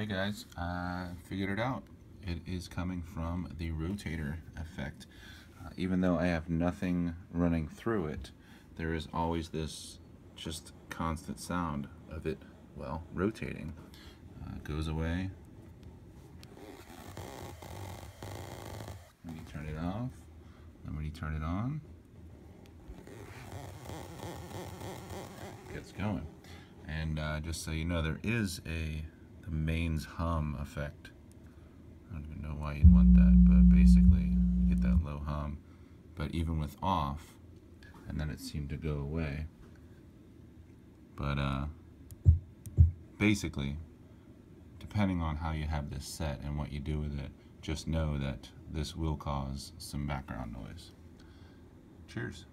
Hey guys, I figured it out. It is coming from the rotator effect. Uh, even though I have nothing running through it, there is always this just constant sound of it, well, rotating. Uh, goes away. When you turn it off, and when you turn it on, gets going. And uh, just so you know, there is a mains hum effect. I don't even know why you'd want that, but basically get that low hum. But even with off, and then it seemed to go away. But uh, basically, depending on how you have this set and what you do with it, just know that this will cause some background noise. Cheers.